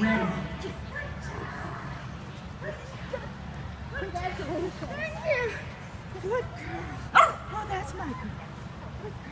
ready. Congratulations. Thank you. Good girl. Oh, that's my girl.